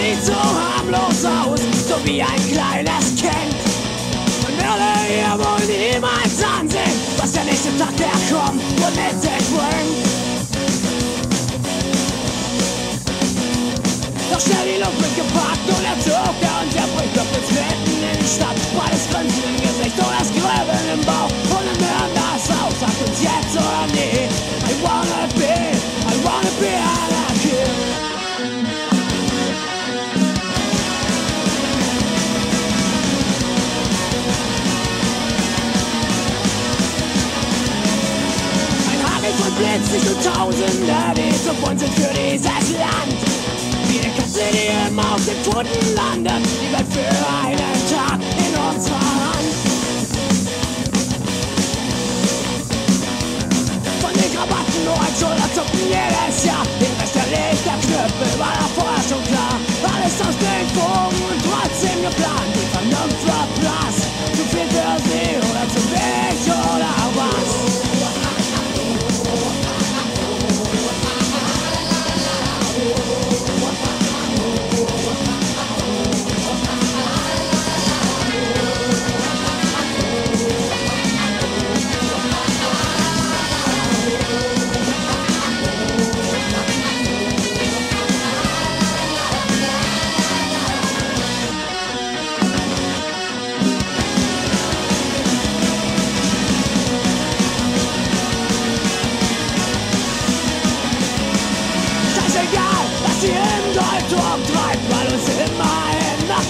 sieht so harmlos aus, so wie ein kleines Kind. Und würde ihr wohl niemals ansehen, was der nächste Tag der kommt und mit sich bringt. Doch schnell die Luft wird gepackt und der Zug, der uns erbringt, kommt mitten in die Stadt. Beides Grinsen im Gesicht und das Gräben im Bauch. Tausende, die zu sind für dieses Land. Wie eine Katze, die immer auf den Pfoten landet, die Welt für einen Tag in unserer Hand. Von den Krawatten nur ein Schulterzucken jedes Jahr. Den Rest der Lichterknüppel war da vorher schon klar. Alles aus den und trotzdem geplant. Die Vernunft verblasst. Zu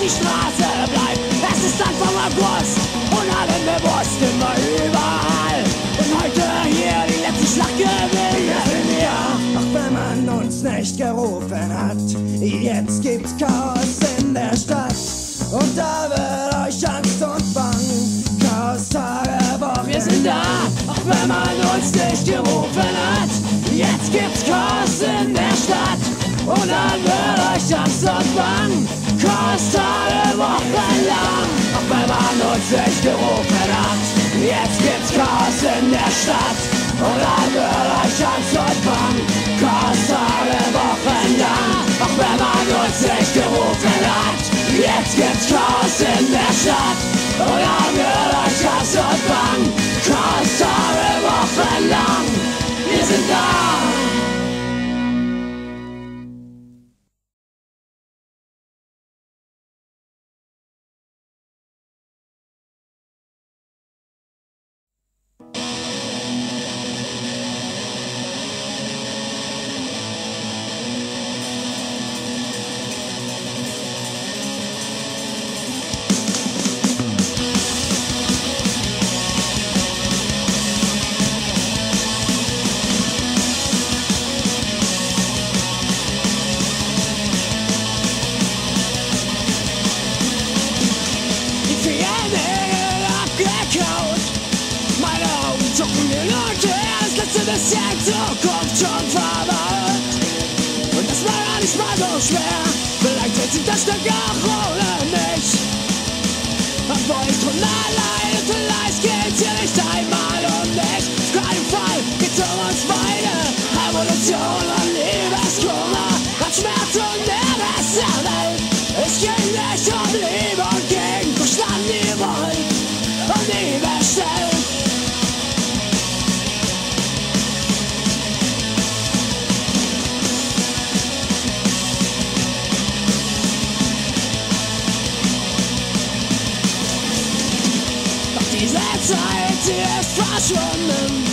die Straße bleibt. Es ist Anfang August und allen bewusst immer überall. Und heute hier die letzte Schlacht gewinnen wir. Auch wenn man uns nicht gerufen hat, jetzt gibt's Chaos in der Stadt. Und da wird euch Angst und Bang. Chaos Tagebuch, Wir sind da, auch wenn man uns nicht gerufen hat. Jetzt gibt's Chaos in der Stadt und dann wird euch Angst und Bang. Chaos Tage, Wochen lang, auch wenn man uns nicht gerufen hat. Jetzt gibt's Chaos in der Stadt und dann wird euch Angst und Bang. Chaos Tage, Wochen lang, auch wenn man uns nicht gerufen hat. Jetzt gibt's Chaos in der Stadt und dann wird euch Angst und. Chaos Tage, Wochen lang, wir sind da. Hält sich das Stück auch ohne mich. Aber ich verschwunden.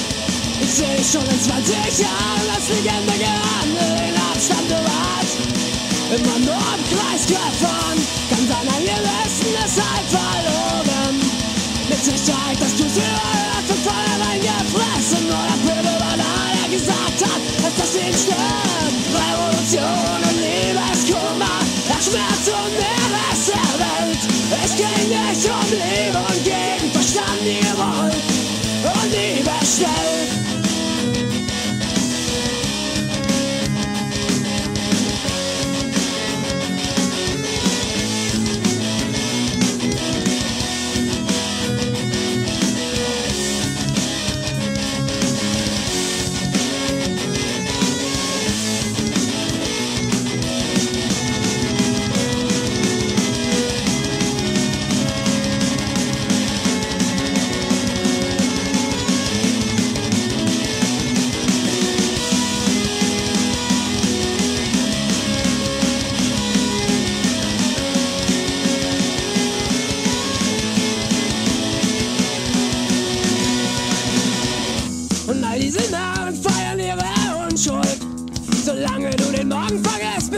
Ich sehe schon in 20 Jahren als Legende gehandelt, den Abstand bewahrt. Immer nur im Kreis gefahren, kann sein, ein Gewissen deshalb verloren.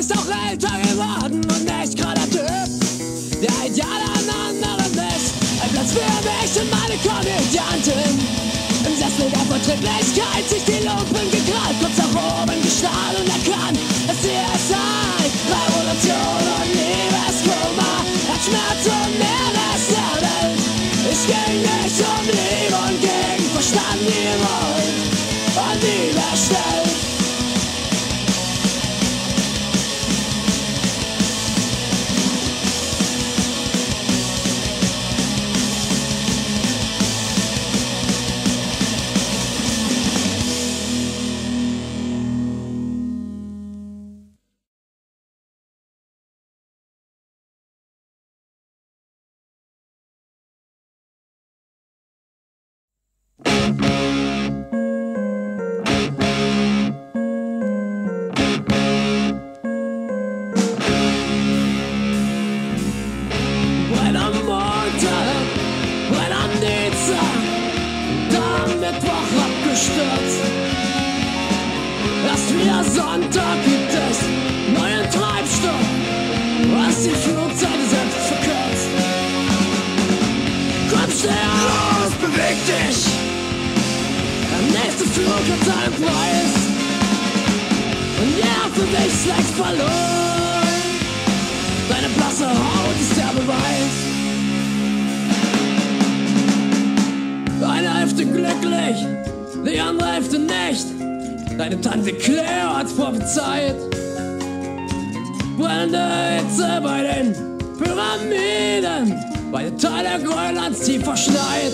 Bist auch älter geworden und nicht gerade Typ, der Ideale an anderen ist. Ein Platz für mich und meine Komödiantin. Im Sessel der Verträglichkeit sich die Lumpen gekrallt, kurz nach oben die Flugzeit selbst verkürzt. Komm schnell raus, beweg dich! Nächste Flug hat seinen Preis. Und ja, für mich ist längst verloren. Deine blasse Haut ist der Beweis. Eine Hälfte glücklich, die andere Hälfte nicht. Deine Tante Claire hat's prophezeit. Brennende Hitze bei den Pyramiden, weil der Teil der Grönlands tief verschneit.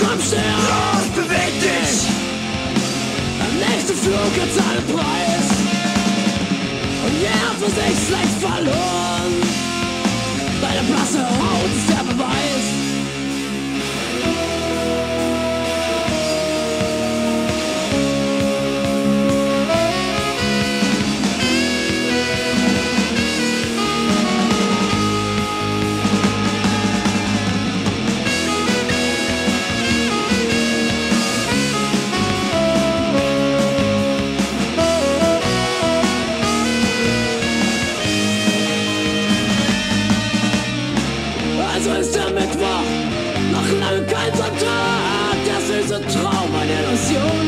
Komm schnell raus, beweg dich! Der nächste Flug hat seinen Preis. Und jeder für sich längst verloren. Deine blasse Haut ist der Beweis. Traum eine Illusion.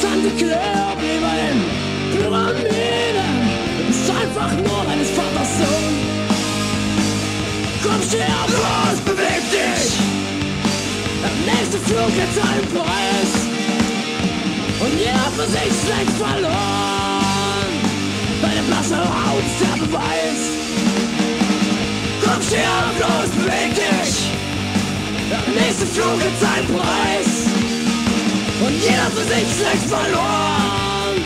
Tante Claire blieb bei den Pyramiden. Du bist einfach nur deines Vaters Sohn. Komm, steh auf, los, beweg dich! Der nächste Flug hat seinen Preis. Und jeder für sich längst verloren. nächste Flug hat seinen Preis. Und jeder für sich schlägt verloren.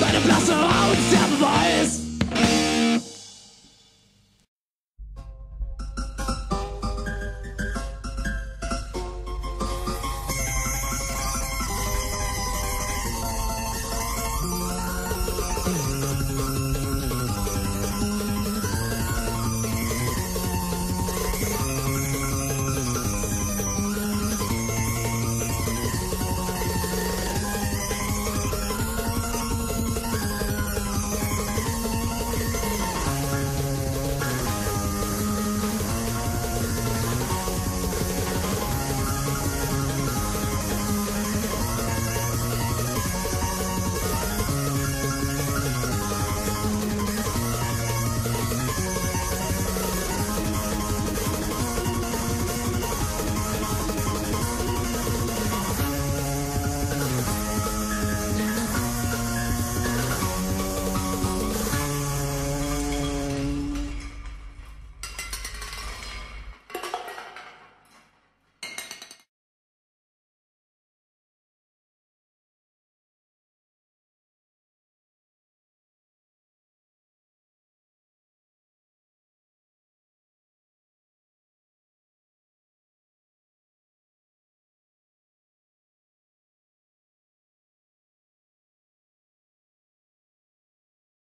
Deine blasse Haut